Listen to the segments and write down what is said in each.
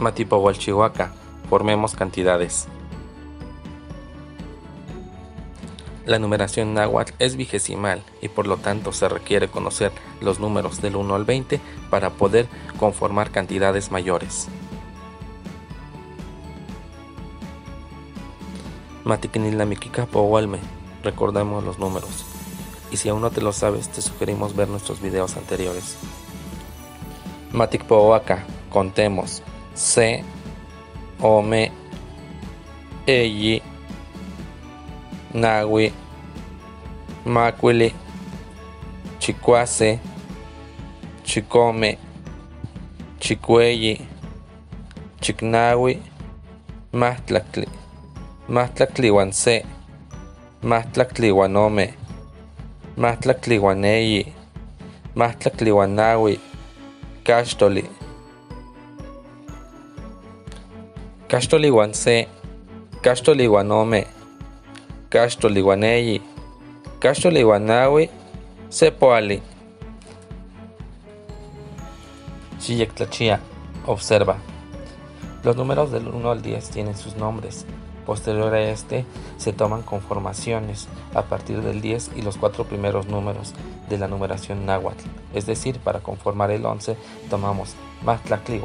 Matipohualchihuaca. Formemos cantidades. La numeración náhuatl es vigesimal y por lo tanto se requiere conocer los números del 1 al 20 para poder conformar cantidades mayores. Matiquinilamiquica Powalme. Recordemos los números. Y si aún no te lo sabes, te sugerimos ver nuestros videos anteriores. Matic contemos. C, Ome, Eyi, Nahui, Macuili, Chicuase, Chicome, Chicueyi, Chicnahui, Mahtlactli, Mahtlactlihuanse, Mahtlactlihuanome, Mahtlactlihuaneyi, Mahtlactlihuanahui, Cachtoli, Cachtolihuanse, Cachtolihuanome, Cachtolihuaneyi, Cachtolihuanahui, Sepoali. Chiyectlachia, observa. Los números del 1 al 10 tienen sus nombres. Posterior a este se toman conformaciones a partir del 10 y los cuatro primeros números de la numeración náhuatl. Es decir, para conformar el 11 tomamos Mahtlactli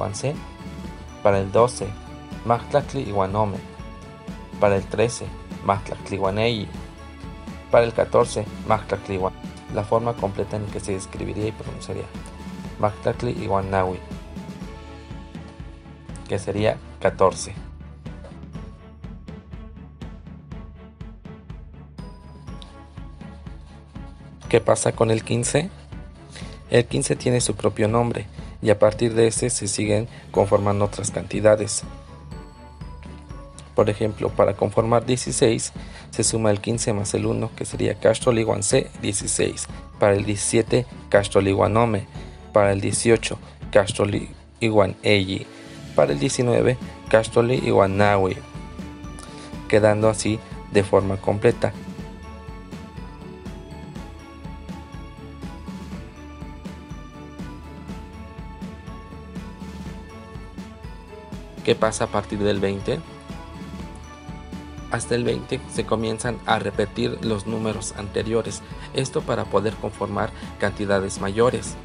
para el 12 Mahtlactli Iguanome, para el 13 Mahtlactli para el 14 Mahtlactli la forma completa en que se escribiría y pronunciaría Mahtlactli Iguanawi, que sería 14. ¿Qué pasa con el 15? El 15 tiene su propio nombre y a partir de ese se siguen conformando otras cantidades. Por ejemplo, para conformar 16 se suma el 15 más el 1 que sería C 16. Para el 17 Castroliguanome. Para el 18 Castroliguan Eyi. Para el 19 Castroliguanawi. Quedando así de forma completa. ¿Qué pasa a partir del 20? Hasta el 20 se comienzan a repetir los números anteriores, esto para poder conformar cantidades mayores.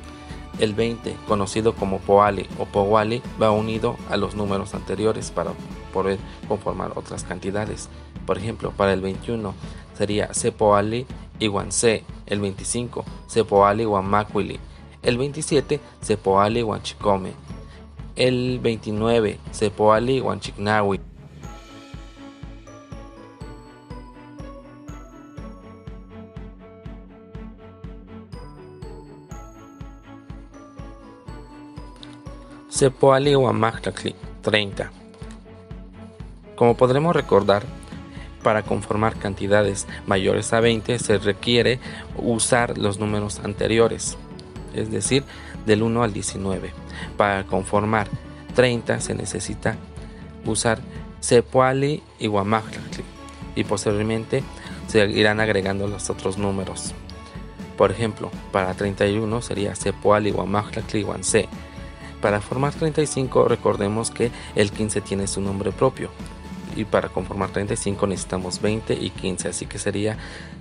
El 20, conocido como Poali o Powali, va unido a los números anteriores para poder conformar otras cantidades. Por ejemplo, para el 21 sería Sepoali iguan C, el 25 Sepoali iguan Macuili, el 27 Sepoali iguan Chicome, el 29 Sepoali Huanchignawi. Sepoali Huamactacli 30. Como podremos recordar, para conformar cantidades mayores a 20 se requiere usar los números anteriores, es decir, del 1 al 19. Para conformar 30 se necesita usar Sepuali y Guamactli y posteriormente se irán agregando los otros números. Por ejemplo, para 31 sería Sepuali, Guamactli, Guancé. Para formar 35 recordemos que el 15 tiene su nombre propio y para conformar 35 necesitamos 20 y 15, así que sería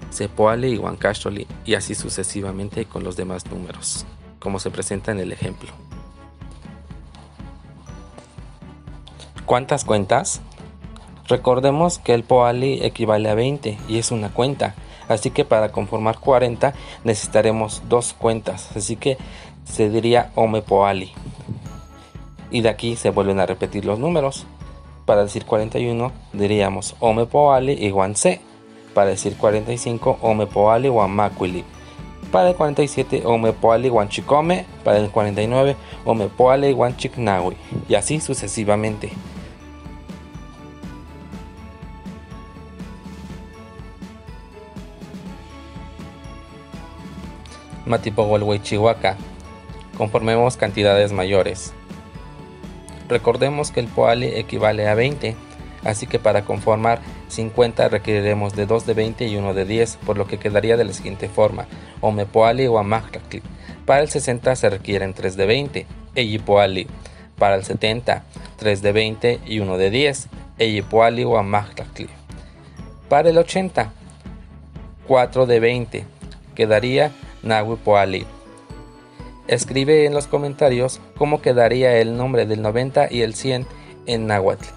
Sepoali y Huancastoli y así sucesivamente con los demás números como se presenta en el ejemplo. ¿Cuántas cuentas? Recordemos que el poali equivale a 20 y es una cuenta, así que para conformar 40 necesitaremos dos cuentas, así que se diría ome poali. Y de aquí se vuelven a repetir los números. Para decir 41 diríamos ome poali y c. Para decir 45 ome poali y macuili para el 47 Omepoali Huanchicome, para el 49 Omepoale Huanchicnahui, y así sucesivamente. Chihuahua. Conformemos cantidades mayores. Recordemos que el poali equivale a 20, así que para conformar 50 requeriremos de 2 de 20 y 1 de 10, por lo que quedaría de la siguiente forma, Omepoali o Para el 60 se requieren 3 de 20, Eyipoali. Para el 70 3 de 20 y 1 de 10. Eyipoali o Para el 80, 4 de 20. Quedaría Nahuipoali. Escribe en los comentarios cómo quedaría el nombre del 90 y el 100 en náhuatl.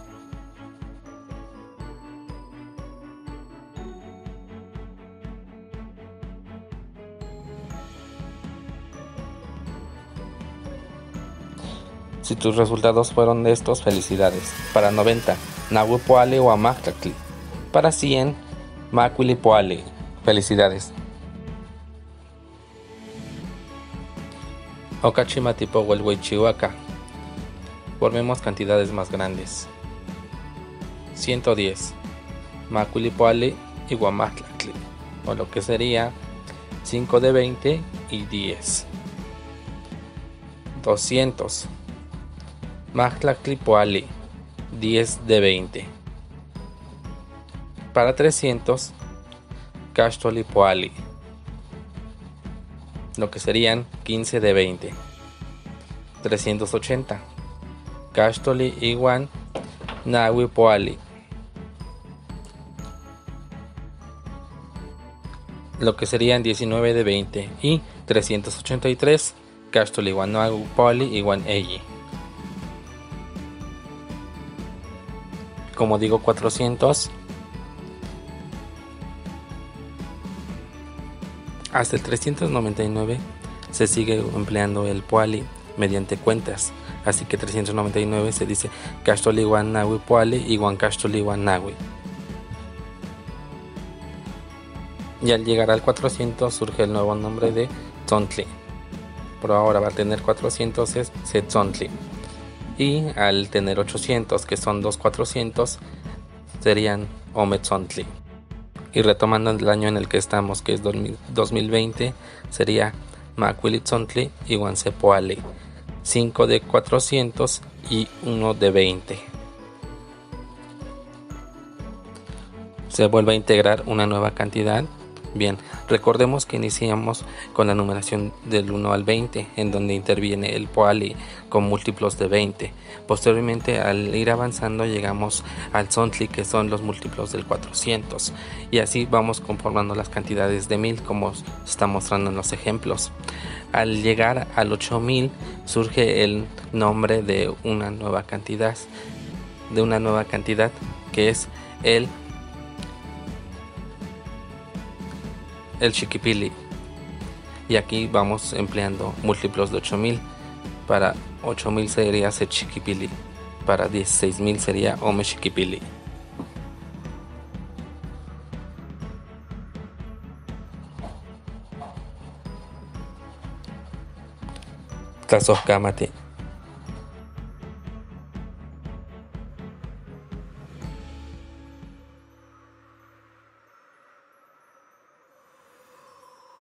Si tus resultados fueron estos, felicidades. Para 90, Nahuipoale o Amacacli. Para 100, Macuilipoale. Felicidades. Okachimatipo Huelhuichihuaca. Formemos cantidades más grandes. 110. Macuilipoale y Guamatlacli. O lo que sería 5 de 20 y 10. 200. Mactlaclipoali 10 de 20. Para 300, Cachtolipoali, lo que serían 15 de 20. 380, Cachtoli Iguan Nahuipoali, lo que serían 19 de 20. Y 383, Cachtoli Iguan Nahuipoali Iguan Eji. como digo 400 hasta el 399 se sigue empleando el poali mediante cuentas. Así que 399 se dice Castoli Nawi Poali y Juan Castoli Nawi y al llegar al 400 surge el nuevo nombre de Tontli pero ahora va a tener 400 es Setzontli y al tener 800 que son 2400 serían Ometzontli y retomando el año en el que estamos que es 2020 sería Macuilitzontli y Guancepoali 5 de 400 y 1 de 20 se vuelve a integrar una nueva cantidad. Bien, recordemos que iniciamos con la numeración del 1 al 20, en donde interviene el poali con múltiplos de 20. Posteriormente, al ir avanzando, llegamos al sontli, que son los múltiplos del 400. Y así vamos conformando las cantidades de 1000, como está mostrando en los ejemplos. Al llegar al 8000, surge el nombre de una nueva cantidad, de una nueva cantidad que es el el chiquipili. Y aquí vamos empleando múltiplos de 8000. Para 8000 sería se chiquipili. Para 16000 sería ome chiquipili. Tasoskamate.